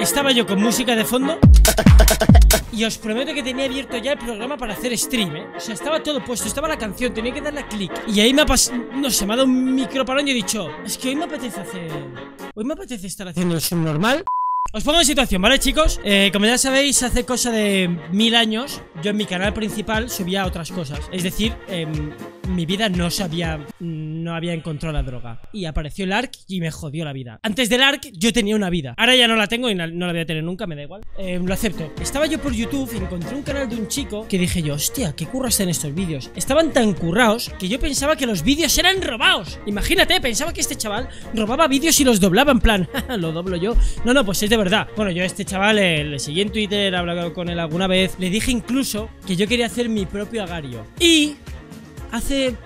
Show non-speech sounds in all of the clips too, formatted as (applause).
Estaba yo con música de fondo y os prometo que tenía abierto ya el programa para hacer stream, ¿eh? O sea, estaba todo puesto, estaba la canción, tenía que darle clic. Y ahí me ha pasado, no sé, me ha dado un microparón y he dicho, es que hoy me apetece hacer... Hoy me apetece estar haciendo el subnormal os pongo en situación, ¿vale, chicos? Eh, como ya sabéis, hace cosa de mil años Yo en mi canal principal subía otras cosas Es decir, em, mi vida no se había... No había encontrado la droga. Y apareció el ARC y me jodió la vida. Antes del ARC yo tenía una vida. Ahora ya no la tengo y no, la voy a tener nunca, me da igual. Em, Lo acepto. Estaba yo por YouTube y encontré un canal de un chico Que dije yo, hostia, qué curras en estos vídeos Estaban tan currados que yo pensaba que los vídeos eran robados Imagínate, pensaba que este chaval robaba vídeos y los doblaba en plan (laughs) Lo doblo yo No, no, pues es de verdad. Bueno, yo a este chaval le, seguí en Twitter, he hablado con él alguna vez. Le dije incluso que yo quería hacer mi propio agario. Y hace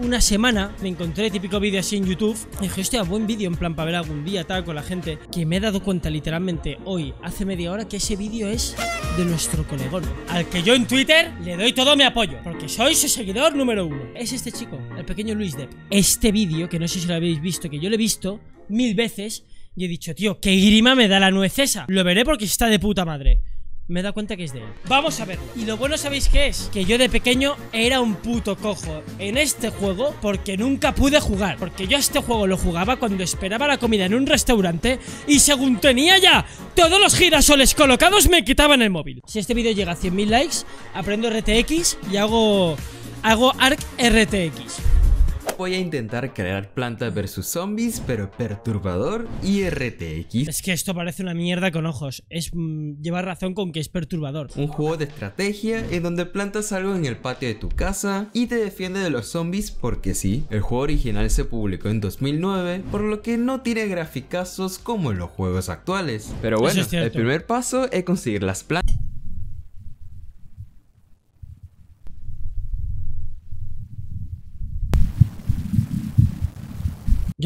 una semana me encontré típico vídeo así en YouTube y dije, hostia, buen vídeo en plan para ver algún día tal con la gente que me he dado cuenta literalmente hoy, hace media hora, que ese vídeo es de nuestro colegón al que yo en Twitter le doy todo mi apoyo porque soy su seguidor número uno. Es este chico, el pequeño Luis Depp. Este vídeo, que no sé si lo habéis visto, que yo lo he visto mil veces y he dicho, tío, qué grima me da la nuez esa. Lo veré porque está de puta madre. Me dado cuenta que es de él. Vamos a verlo. Y lo bueno, ¿sabéis qué es? Que yo de pequeño era un puto cojo en este juego porque nunca pude jugar. Porque yo este juego lo jugaba cuando esperaba la comida en un restaurante y según tenía ya todos los girasoles colocados me quitaban el móvil. Si este vídeo llega a 100.000 likes, aprendo RTX y hago, hago ARC RTX voy a intentar crear Planta vs Zombies, pero perturbador y RTX. Es que esto parece una mierda con ojos. Es mm, lleva razón con que es perturbador. Un juego de estrategia en donde plantas algo en el patio de tu casa y te defiende de los zombies porque sí. El juego original se publicó en 2009, por lo que no tiene graficazos como en los juegos actuales. Pero bueno, el primer paso es conseguir las plantas.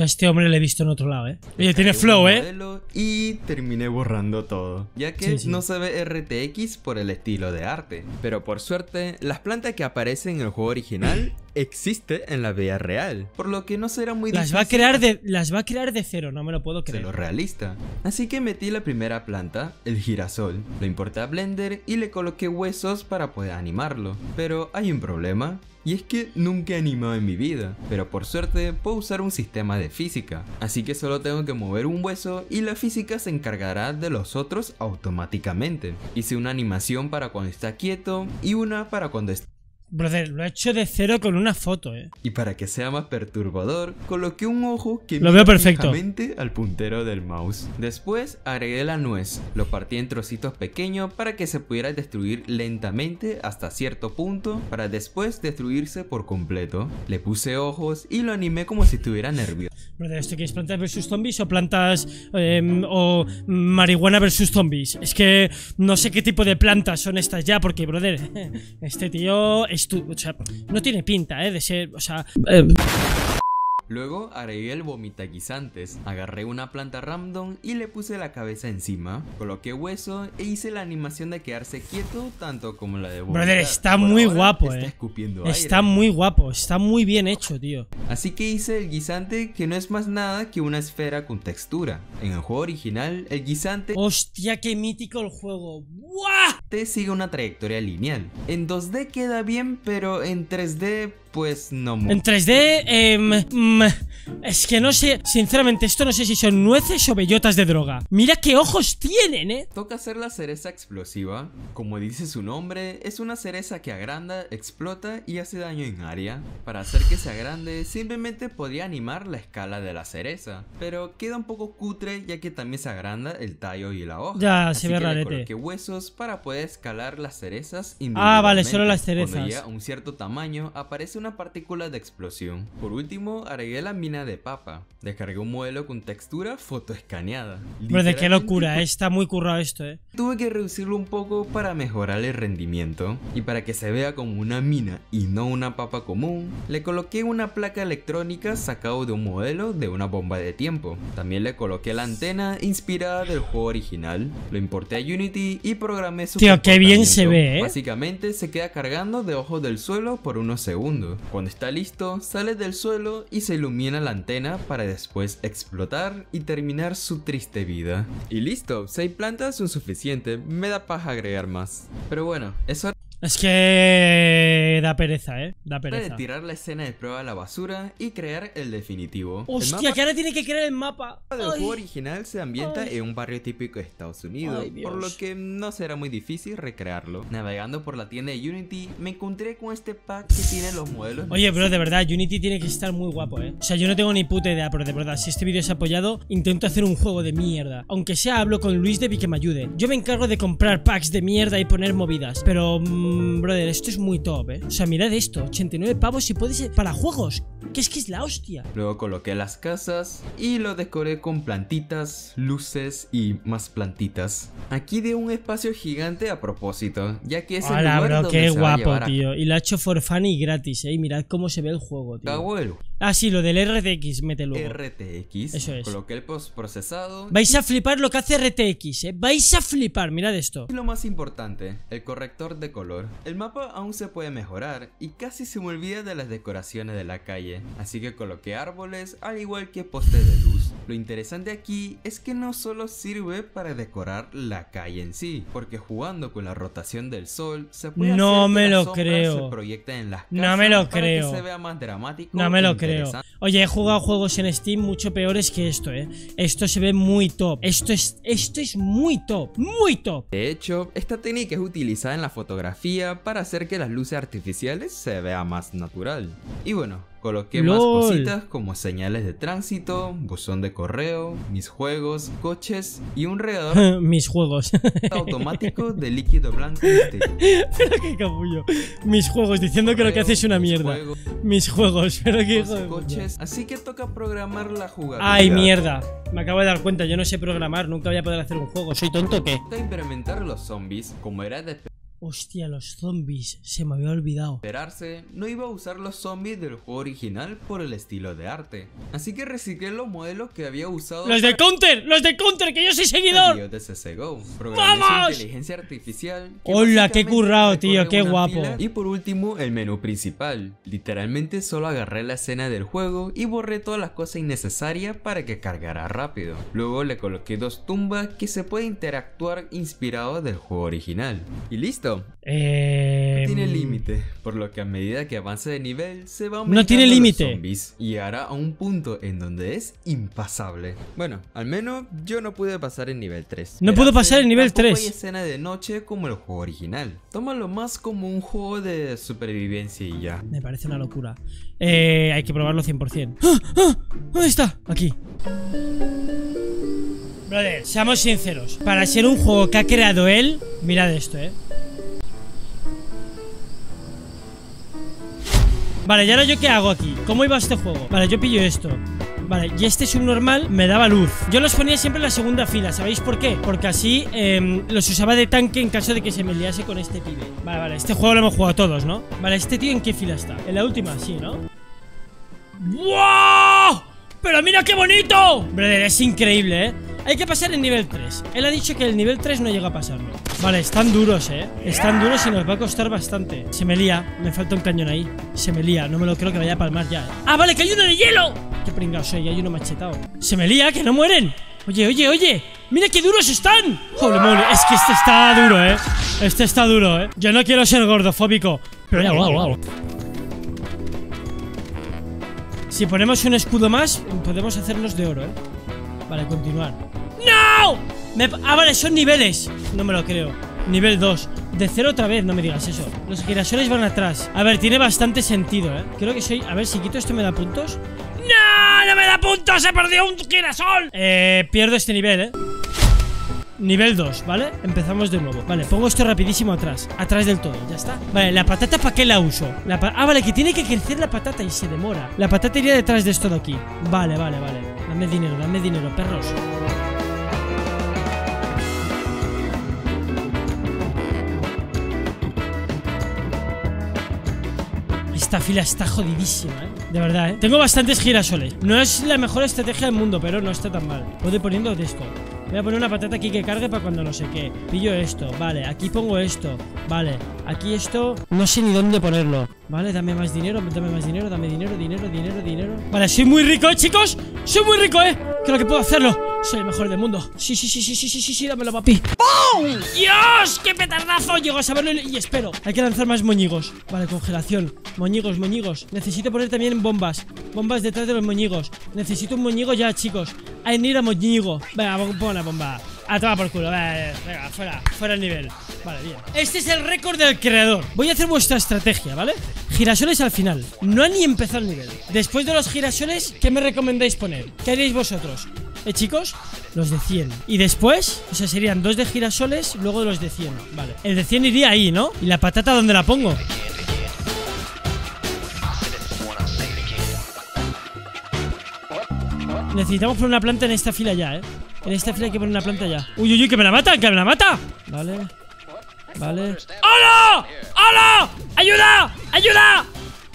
Yo a este hombre le he visto en otro lado, ¿eh? Oye, tiene flow, ¿eh? Y terminé borrando todo, ya que no se ve RTX por el estilo de arte. Pero por suerte, las plantas que aparecen en el juego original existe en la vida real, por lo que no será muy las Va a crear de, las va a crear de cero, no me lo puedo creer. lo realista. Así que metí la primera planta, el girasol, lo importé a Blender y le coloqué huesos para poder animarlo. Pero hay un problema, y es que nunca he animado en mi vida, pero por suerte puedo usar un sistema de física, así que solo tengo que mover un hueso y la física se encargará de los otros automáticamente. Hice una animación para cuando está quieto y una para cuando está Brother, lo he hecho de cero con una foto, eh. Y para que sea más perturbador, coloqué un ojo que lo veo perfecto al puntero del mouse. Después agregué la nuez, lo partí en trocitos pequeños para que se pudiera destruir lentamente hasta cierto punto, para después destruirse por completo. Le puse ojos y lo animé como si estuviera nervioso. Brother, ¿esto qué es plantas versus zombies o plantas em, o marihuana versus zombies? Es que no sé qué tipo de plantas son estas ya, porque, brother, (laughs) este tío o sea, no tiene pinta, ¿eh? De ser, o sea... Eh, Luego agregué el vomitaguisantes, agarré una planta random y le puse la cabeza encima, coloqué hueso e hice la animación de quedarse quieto tanto como la de vomitar. Brother, está muy guapo, está eh. Escupiendo está muy guapo, está muy bien hecho, tío. Así que hice el guisante que no es más nada que una esfera con textura. En el juego original, el guisante... Hostia, qué mítico el juego. ¡Buah! Sigue una trayectoria lineal. En 2D queda bien, pero en 3D pues no mucho. En 3D, eh, es que no sé, sinceramente, esto no sé si son nueces o bellotas de droga. Mira qué ojos tienen, eh. Toca hacer la cereza explosiva. Como dice su nombre, es una cereza que agranda, explota y hace daño en área. Para hacer que se agrande, simplemente podría animar la escala de la cereza. Pero queda un poco cutre ya que también se agranda el tallo y la hoja. Ya, se ve que rarete. Le huesos para poder escalar las cerezas Ah, vale, solo las cerezas. Cuando llega a un cierto tamaño, aparece una partícula de explosión. Por último, agregué la mina de papa. Descargué un modelo con textura fotoescaneada. Pero de qué locura, está muy currado esto, eh. Tuve que reducirlo un poco para mejorar el rendimiento y para que se vea como una mina y no una papa común, le coloqué una placa electrónica sacado de un modelo de una bomba de tiempo. También le coloqué la antena inspirada del juego original, lo importé a Unity y programé su Tío, qué bien se ve, ¿eh? Básicamente se queda cargando debajo del suelo por unos segundos. Cuando está listo, sale del suelo y se ilumina la antena para después explotar y terminar su triste vida. Y listo, 6 plantas son suficiente, me da paja agregar más. Pero bueno, es hora Es que da pereza, ¿eh? Da pereza. tirar la escena de prueba a la basura y crear el definitivo. el Hostia, mapa que ahora tiene que crear el mapa. Ay. juego original se ambienta Ay. en un barrio típico de Estados Unidos, Ay, por lo que no será muy difícil recrearlo. Navegando por la tienda de Unity, me encontré con este pack que tiene los modelos Oye, bro, de verdad, Unity tiene que estar muy guapo, ¿eh? O sea, yo no tengo ni puta idea, pero de verdad, si este vídeo es apoyado, intento hacer un juego de mierda. Aunque sea, hablo con Luis Devi que me ayude. Yo me encargo de comprar packs de mierda y poner movidas. Pero, mmm, brother, esto es muy top, ¿eh? O sea, mirad esto, 89 pavos y puede ser para juegos. Que es que es la hostia. Luego coloqué las casas y lo decoré con plantitas, luces y más plantitas. Aquí de un espacio gigante a propósito, ya que es el Hola, lugar bro, donde qué se va guapo, llevar a tío. Y lo ha hecho for fun y gratis, ¿eh? Y mirad cómo se ve el juego, tío. Ah, sí, lo del RTX, mete luego. RTX. Eso es. Coloqué el postprocesado. Vais a flipar lo que hace RTX, ¿eh? Vais a flipar, mirad esto. Y lo más importante, el corrector de color. El mapa aún se puede mejorar y casi se me olvida de las decoraciones de la calle, así que coloqué árboles al igual que postes de luz. Lo interesante aquí es que no solo sirve para decorar la calle en sí, porque jugando con la rotación del sol se puede No hacer que me lo creo. se proyecten en las No casas me lo para creo. que se vea más dramático. No me e lo creo. Oye, he jugado juegos en Steam mucho peores que esto, ¿eh? Esto se ve muy top. Esto es, esto es muy top. Muy top. De hecho, esta técnica es utilizada en la fotografía para hacer que las luces artificiales se vea más natural. Y bueno, coloqué más cositas como señales de tránsito, buzón de correo, mis juegos, coches y un regador (laughs) Mis juegos. (laughs) automático de líquido blanco. (laughs) pero qué capullo. Mis juegos, diciendo que lo que hace es una mis mierda. juegos, Mis juegos, pero qué hijo coches. Así que toca programar la jugabilidad. Ay, mierda. Me acabo de dar cuenta, yo no sé programar, nunca voy a poder hacer un juego. ¿Soy tonto o qué? Toca implementar los zombies como era de Hostia, los zombies. Se me había olvidado. esperarse, no iba a usar los zombies del juego original por el estilo de arte. Así que reciclé los modelos que había usado ¡Los de Counter! ¡Los de Counter! ¡Que yo soy seguidor! De CSGO. ¡Vamos! inteligencia artificial. que Hola, qué currado, tío, qué guapo. Y por último, el menú principal. Literalmente solo agarré la escena del juego y borré todas las cosas innecesarias para que cargara rápido. Luego le coloqué dos tumbas que se puede interactuar inspirado del juego original. Y listo. Eh. No tiene límite, por lo que a medida que avance de nivel se va No tiene aumentando los límite. zombies, y llegará a un punto en donde es impasable. Bueno, al menos yo no pude pasar el nivel 3. No pudo pasar el nivel tampoco 3. hay escena de noche como el juego original. Tómalo más como un juego de supervivencia y ya. Me parece una locura. Eh, hay que probarlo 100%. ¡Ah! ¡Ah! ¿Dónde está? Aquí. Brother, seamos sinceros. Para ser un juego que ha creado él, mirad esto, eh. Vale, ¿y ahora yo qué hago aquí? ¿Cómo iba este juego? Vale, yo pillo esto. Vale, y este subnormal me daba luz. Yo los ponía siempre en la segunda fila, ¿sabéis por qué? Porque así em, los usaba de tanque en caso de que se me liase con este pibe. Vale, vale, este juego lo hemos jugado todos, ¿no? Vale, ¿este tío en qué fila está? En la última, sí, ¿no? ¡Wow! ¡Pero mira qué bonito! Brother, es increíble, ¿eh? Hay que pasar el nivel 3. Él ha dicho que el nivel 3 no llega a pasarlo. Vale, están duros, ¿eh? Están duros y nos va a costar bastante. Se me lía. Me falta un cañón ahí. Se me lía. No me lo creo que vaya a palmar ya, ¿eh? ¡Ah, vale! ¡Que hay uno de hielo! ¡Qué pringao soy! Hay uno machetado. ¡Se me lía! ¡Que no mueren! Oye, oye, oye. ¡Mira qué duros están! ¡Holy moly! Es que este está duro, ¿eh? Este está duro, ¿eh? Yo no quiero ser gordofóbico. Pero ya, wow, wow. Si ponemos un escudo más, podemos hacernos de oro, ¿eh? Vale, continuar. ¡No! Me- ah, vale, son niveles. No me lo creo. Nivel 2. De cero otra vez, no me digas eso. Los girasoles van atrás. A ver, tiene bastante sentido, ¿eh? Creo que soy... A ver, si quito esto, ¿me da puntos? ¡No! ¡No me da puntos! ¡Se perdió un girasol! Eh, pierdo este nivel, ¿eh? Nivel 2, ¿vale? Empezamos de nuevo Vale, pongo esto rapidísimo atrás Atrás del todo, ya está Vale, ¿la patata para qué la uso? La ah, vale, que tiene que crecer la patata y se demora La patata iría detrás de esto de aquí Vale, vale, vale Dame dinero, dame dinero, perros Esta fila está jodidísima, ¿eh? De verdad, ¿eh? Tengo bastantes girasoles. No es la mejor estrategia del mundo, pero no está tan mal. Puedo ir poniendo esto. Voy a poner una patata aquí que cargue para cuando no sé qué. Pillo esto, vale. Aquí pongo esto, vale. Aquí esto, no sé ni dónde ponerlo. Vale, dame más dinero, dame más dinero, dame dinero, dinero, dinero, dinero. Vale, soy muy rico, ¿eh, chicos. Soy muy rico, ¿eh? Creo que puedo hacerlo. Soy el mejor del mundo. Sí, sí, sí, sí, sí, sí, sí, sí, dámelo, papi. ¡Pum! ¡Dios! ¡Qué petardazo! Llego a saberlo y espero. Hay que lanzar más moñigos. Vale, congelación. Moñigos, moñigos. Necesito poner también bombas. Bombas detrás de los moñigos. Necesito un moñigo ya, chicos. Hay que ir a moñigo. Venga, pon la bomba. A tomar por culo. Venga, fuera, fuera el nivel. Vale, bien. Este es el récord del creador. Voy a hacer vuestra estrategia, ¿vale? Girasoles al final. No ha ni empezado el nivel. Después de los girasoles, ¿qué me recomendáis poner? ¿Qué haréis vosotros? ¿Eh, chicos? Los de 100 Y después, o sea, serían dos de girasoles Luego los de 100, vale El de 100 iría ahí, ¿no? ¿Y la patata dónde la pongo? Necesitamos poner una planta en esta fila ya, ¿eh? En esta fila hay que poner una planta ya Uy, uy, uy, que me la mata, que me la mata Vale Vale ¡Hola! ¡Hola! ¡Ayuda! ¡Ayuda!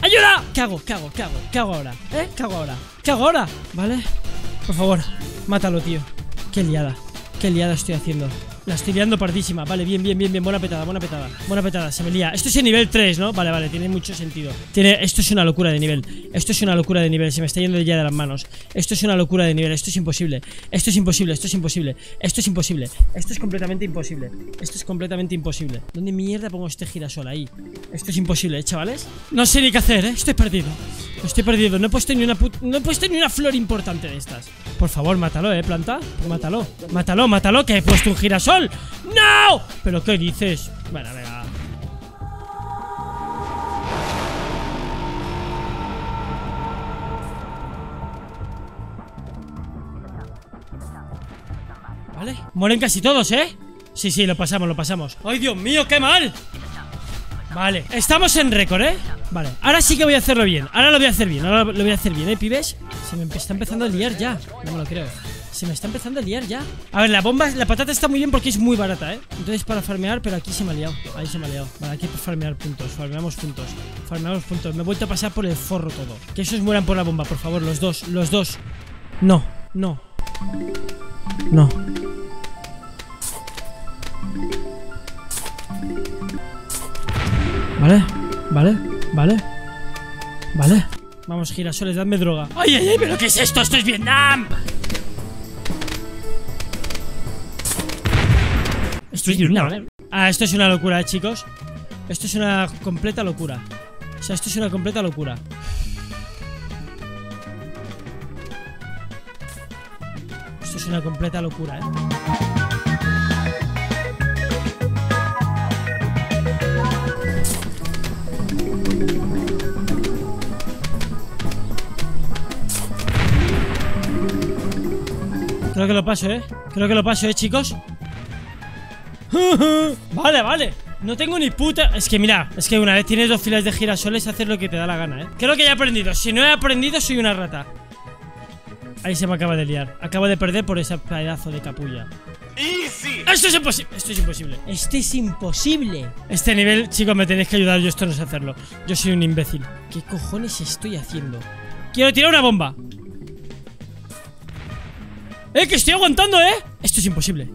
¡Ayuda! ¿Qué hago? ¿Qué hago? ¿Qué hago? ¿Qué hago ahora? ¿Eh? ¿Qué hago ahora? ¿Qué hago ahora? ¿Vale? Por favor, mátalo, tío Qué liada, qué liada estoy haciendo la estoy liando pardísima. Vale, bien, bien, bien, bien. Buena petada, buena petada. Buena petada, se me lía. Esto es en nivel 3, ¿no? Vale, vale, tiene mucho sentido. Tiene... Esto es una locura de nivel. Esto es una locura de nivel. Se me está yendo ya de las manos. Esto es una locura de nivel. Esto es imposible. Esto es imposible, esto es imposible. Esto es imposible. Esto es completamente imposible. Esto es completamente imposible. ¿Dónde mierda pongo este girasol? Ahí. Esto es imposible, ¿eh, chavales? No sé ni qué hacer, ¿eh? Estoy perdido. Estoy perdido. No he puesto ni una No he puesto ni una flor importante de estas. Por favor, mátalo, ¿eh, planta? Mátalo. Mátalo, mátalo, que he puesto un girasol. ¡No! ¿Pero qué dices? Bueno, venga Vale, mueren casi todos, ¿eh? Sí, sí, lo pasamos, lo pasamos ¡Ay, Dios mío, qué mal! Vale, estamos en récord, ¿eh? Vale, ahora sí que voy a hacerlo bien. Ahora lo voy a hacer bien, ahora lo voy a hacer bien, ¿eh, pibes? Se me está empezando a liar ya. No me lo creo. Se me está empezando a liar ya. A ver, la bomba, la patata está muy bien porque es muy barata, ¿eh? Entonces para farmear, pero aquí se me ha liado. Ahí se me ha liado. Vale, aquí para farmear puntos. Farmeamos puntos. Farmeamos puntos. Me he vuelto a pasar por el forro todo. Que esos mueran por la bomba, por favor, los dos. Los dos. No, no. No Vale, vale, vale. Vale. Vamos, girasoles, dadme droga. ¡Ay, ay, ay! ¿Pero qué es esto? ¡Esto es Vietnam! Ah, esto es una locura, eh, chicos. Esto es una completa locura. O sea, esto es una completa locura. Esto es una completa locura, eh Creo que lo paso, ¿eh? Creo que lo paso, ¿eh, chicos? (laughs) vale, vale. No tengo ni puta... Es que mira, es que una vez tienes dos filas de girasoles Hacer lo que te da la gana, ¿eh? Creo que ya he aprendido. Si no he aprendido, soy una rata. Ahí se me acaba de liar. Acabo de perder por ese pedazo de capulla. Esto es imposible Esto es imposible. Esto es imposible. Este nivel, chicos, me tenéis que ayudar. Yo esto no sé hacerlo. Yo soy un imbécil. ¿Qué cojones estoy haciendo? Quiero tirar una bomba ¡Eh, que estoy aguantando, eh! Esto es imposible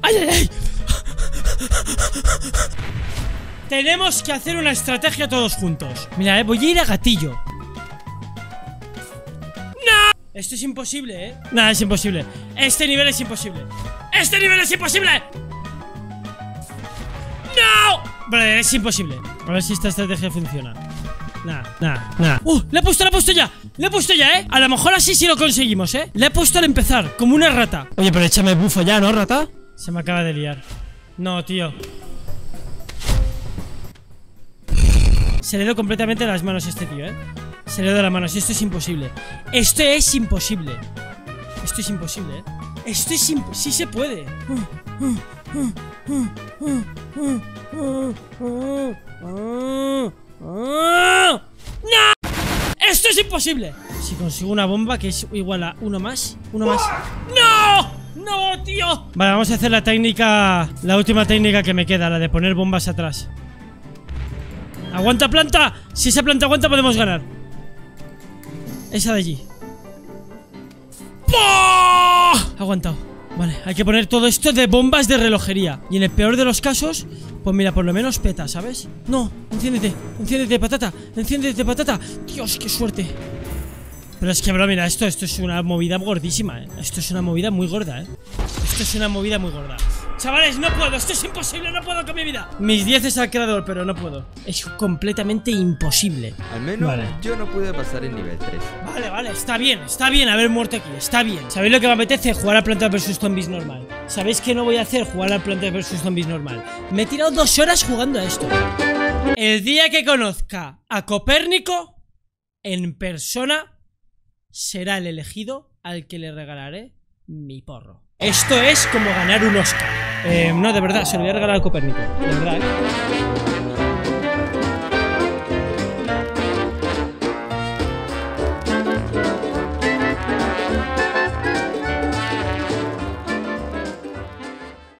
¡Ay, ay, ay! Tenemos que hacer una estrategia todos juntos Mira, eh, voy a ir a gatillo ¡No! Esto es imposible, eh Nada, es imposible Este nivel es imposible ¡Este nivel es imposible! ¡No! Vale, es imposible A ver si esta estrategia funciona Nada, nada, nada ¡Uh! ¡Le he puesto, le he puesto ya! ¡Le he puesto ya, eh! A lo mejor así sí lo conseguimos, eh Le he puesto al empezar, como una rata Oye, pero échame bufo ya, ¿no, rata? Se me acaba de liar no, tío Se le dio completamente las manos a este tío, ¿eh? Se le dio las manos Esto es imposible Esto es imposible Esto es imposible, ¿eh? Esto es imposible Sí se puede ¡No! ¡Esto es imposible! Si consigo una bomba que es igual a uno más Uno más ¡No! ¡No, tío! Vale, vamos a hacer la técnica La última técnica que me queda La de poner bombas atrás ¡Aguanta planta! Si esa planta aguanta podemos ganar Esa de allí ¡Bah! Aguantado Vale, hay que poner todo esto de bombas de relojería Y en el peor de los casos Pues mira, por lo menos peta, ¿sabes? No, enciéndete, enciéndete, patata Enciéndete, patata Dios, qué suerte pero es que, bro, mira, esto, esto es una movida gordísima, ¿eh? Esto es una movida muy gorda, ¿eh? Esto es una movida muy gorda Chavales, no puedo, esto es imposible, no puedo con mi vida. Mis 10 es al creador, pero no puedo. Es completamente imposible. Al menos yo no pude pasar el nivel 3 Vale, vale, está bien, está bien haber muerto aquí, está bien. ¿Sabéis lo que me apetece? Jugar a Planta vs Zombies normal. ¿Sabéis qué no voy a hacer? Jugar a Planta vs Zombies normal. Me he tirado dos horas jugando a esto. El día que conozca a Copérnico En persona será el elegido al que le regalaré mi porro. Esto es como ganar un Oscar. Eh, no, de verdad, se lo voy a regalar a Copérnico. De verdad, ¿eh?